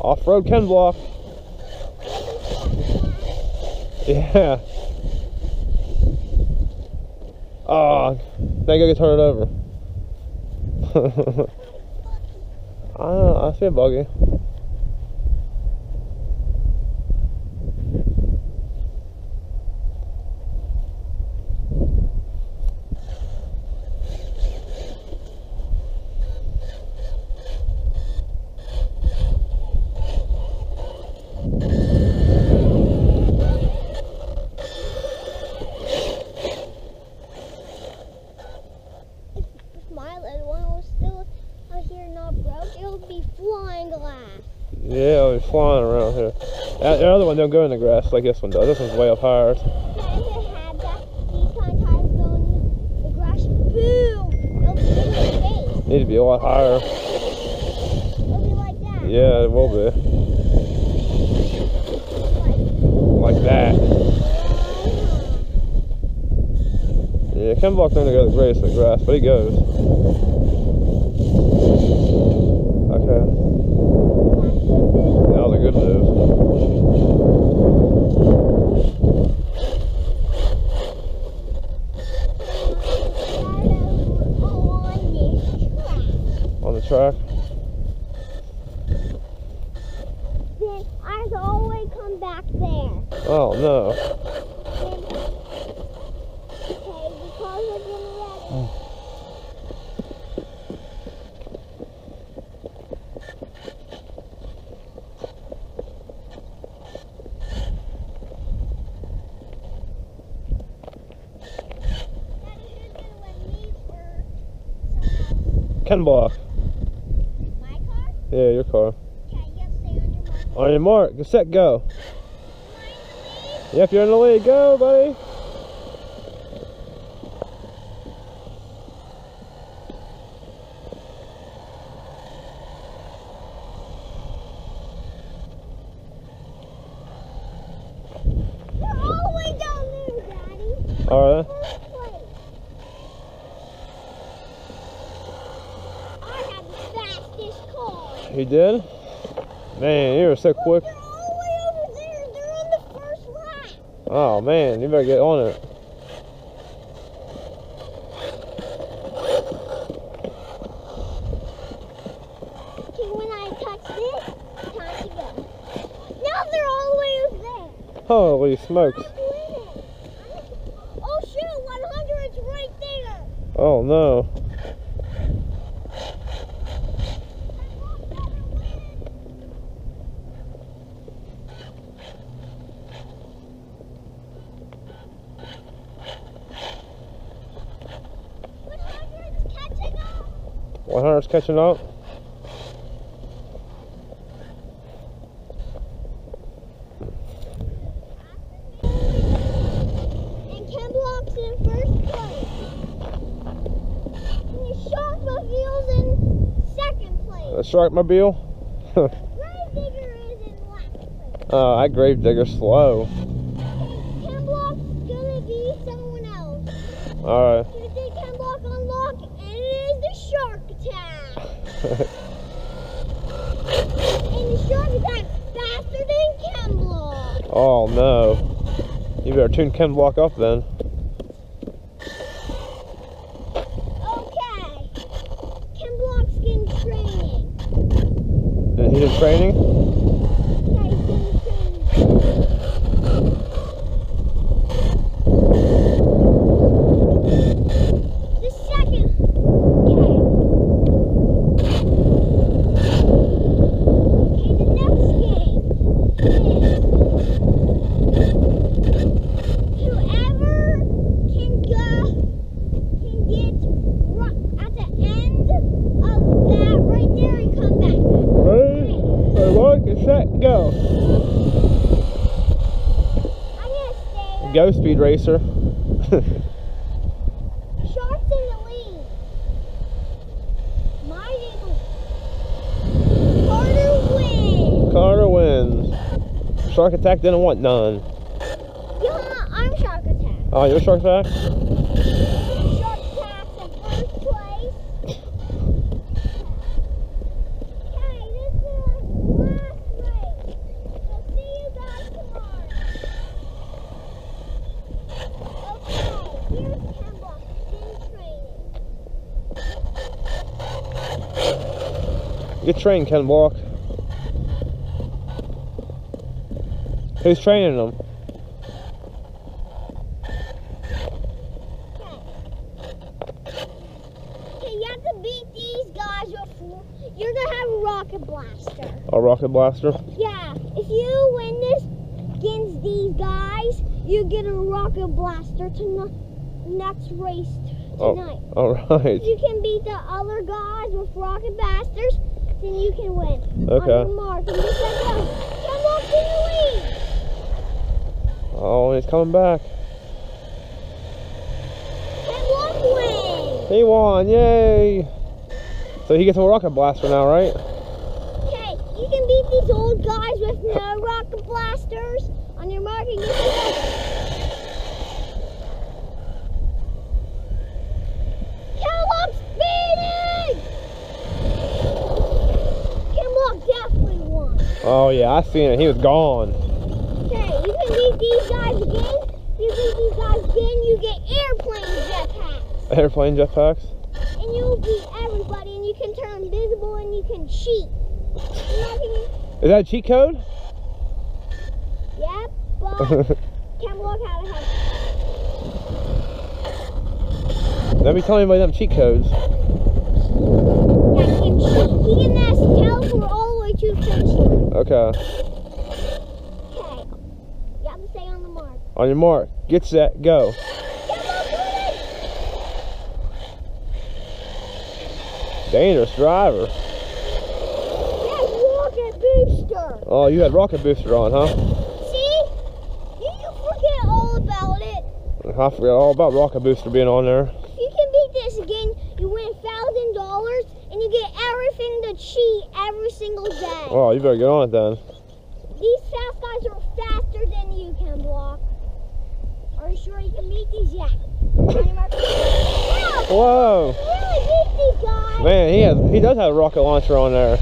Off-road Ken Block. Yeah. Ah, oh, they gotta turn it over. I, I see a buggy. If my little one was still here not broke, it would be flying glass. Yeah, he's flying around here. That, the other one don't go in the grass like this one does. This one's way up higher. And if it had that, these kind of tires go in the grass, boom! It'll be in your face. Need to be a lot higher. It'll be like that. Yeah, it will be. Like, Like that. Yeah, Ken Block don't go to the grass, the grass, but he goes. Okay, that was a good move. On the track. Then I always come back there. Oh no. Okay, because I've been ready. Daddy, who's gonna win, me or Ken Block. My car? Yeah, your car. Okay, you have to stay on your mark. On your mark, get set, go. Yep, you're in the lead. Go, buddy. You're all the way down there, Daddy. All right. First place. I had the fastest car. He did? Man, you were so quick. They're all the way over there. They're on the first lap. Oh man, you better get on it. Okay, when I touch this, time to go. Now they're all the way over there. Holy smokes. Oh shoot, 100's right there. Oh no. One hundred's catching up. 100's catching up. And Ken Block's in first place. And the Sharkmobile's in second place. The Sharkmobile. Grave Digger is in last place. Uh, I grave digger slow. Ken Block's gonna be someone else. Alright. Gonna say Ken Block unlock, and it is the Shark Attack. And the Shark Attack's faster than Ken Block. Oh no. You better tune Ken Block up then. Okay. Ken Block's getting training. He's in training? Yeah, he's getting training. The second. Okay. Okay, the next game is whoever can go can get ru- at the end of that right there and come back. Ready? So look, get set, go. I'm gonna stay. Go, Speed Racer. Sharks in the lead. My name Carter wins. Carter wins. Shark Attack didn't want none. Yeah, I'm Shark Attack. Oh, you're Shark Attack? Shark Attack's in first place. Okay, this is the last Get trained, Ken Block. Who's training them? Okay, you have to beat these guys before you're gonna have a rocket blaster. A rocket blaster? Yeah, if you win this against these guys, you get a rocket blaster to next race tonight. Oh. tonight. Alright. You can beat the other guys with rocket blasters, then you can win. On Okay. your mark, and like go. Come up to. Oh, he's coming back. And. He won, yay! So he gets a rocket blaster now, right? Okay, you can beat these old guys with no rocket blasters. On your mark, and get Oh yeah, I seen it. He was gone. Okay, you can beat these guys again. You beat these guys again, you get airplane jetpacks. Airplane jetpacks. And you'll beat everybody, and you can turn invisible, and you can cheat. You know, you Is that a cheat code? Yep, but can't to have. Let me tell anybody them cheat codes. Yeah, he can cheat. He can ask teleport all the way to the finish line. Okay. Okay. You have to stay on the mark. On your mark. Get set, go. Come on, Brutus! Dangerous driver. Yes, rocket booster. Oh, you had rocket booster on, huh? See? You forget all about it. I forgot all about rocket booster being on there. If you can beat this again, you win thousand dollars and you get everything to cheat every Oh, you better get on it then. These fast guys are faster than you can block. Are you sure you can beat these? yet? Whoa. really beat these guys. Man, he has he does have a rocket launcher on there.